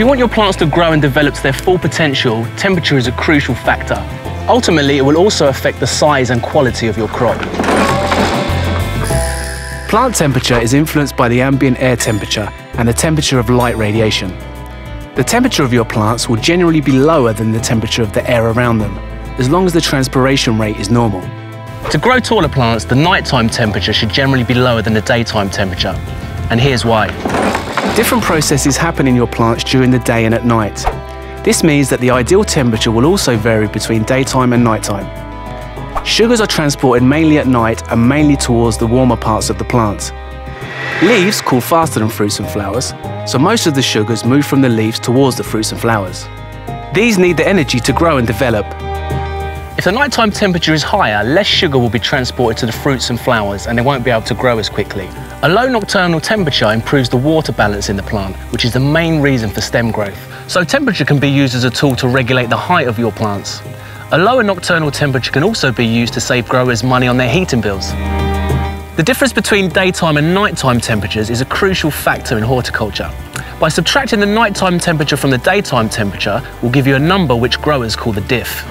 you want your plants to grow and develop to their full potential, temperature is a crucial factor. Ultimately, it will also affect the size and quality of your crop. Plant temperature is influenced by the ambient air temperature and the temperature of light radiation. The temperature of your plants will generally be lower than the temperature of the air around them, as long as the transpiration rate is normal. To grow taller plants, the nighttime temperature should generally be lower than the daytime temperature. And here's why. Different processes happen in your plants during the day and at night. This means that the ideal temperature will also vary between daytime and nighttime. Sugars are transported mainly at night and mainly towards the warmer parts of the plant. Leaves cool faster than fruits and flowers, so most of the sugars move from the leaves towards the fruits and flowers. These need the energy to grow and develop, if the nighttime temperature is higher, less sugar will be transported to the fruits and flowers and they won't be able to grow as quickly. A low nocturnal temperature improves the water balance in the plant, which is the main reason for stem growth. So temperature can be used as a tool to regulate the height of your plants. A lower nocturnal temperature can also be used to save growers money on their heating bills. The difference between daytime and nighttime temperatures is a crucial factor in horticulture. By subtracting the nighttime temperature from the daytime temperature, will give you a number which growers call the DIF.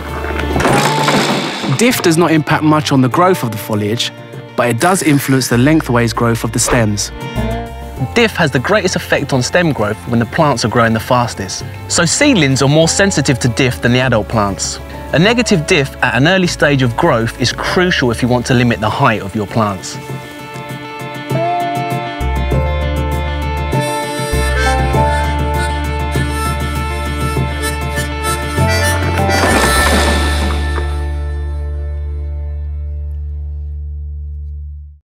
DIF does not impact much on the growth of the foliage, but it does influence the lengthways growth of the stems. DIF has the greatest effect on stem growth when the plants are growing the fastest. So seedlings are more sensitive to DIF than the adult plants. A negative DIF at an early stage of growth is crucial if you want to limit the height of your plants.